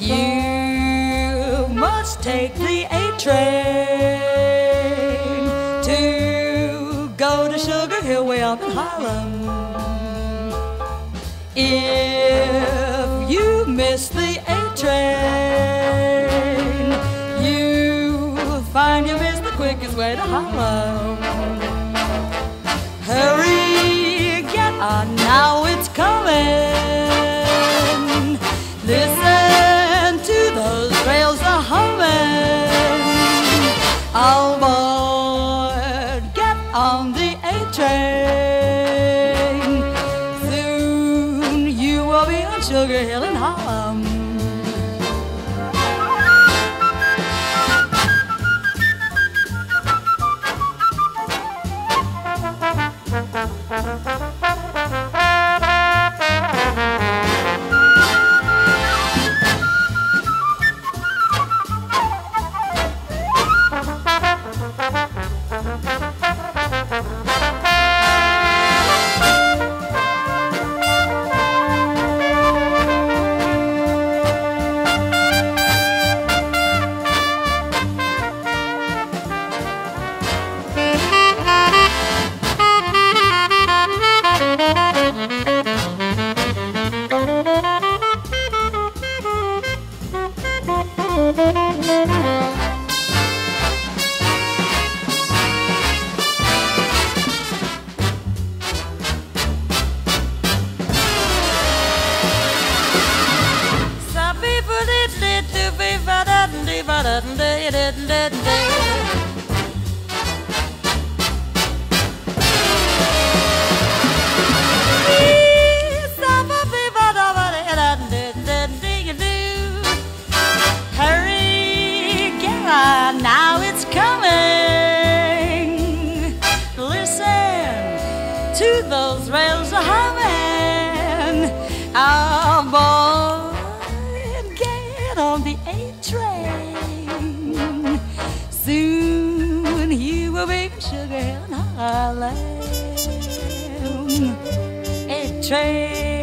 You must take the A train to go to Sugar Hill way up in Harlem. If you miss the A train, you find you missed the quickest way to Harlem. Hurry, get on now, A train. Soon you will be on Sugar Hill in Harlem. Some people did did to be didn't do but didn't do didn't didn't do. On the A train. Soon you will be Sugar in Harlem. A train.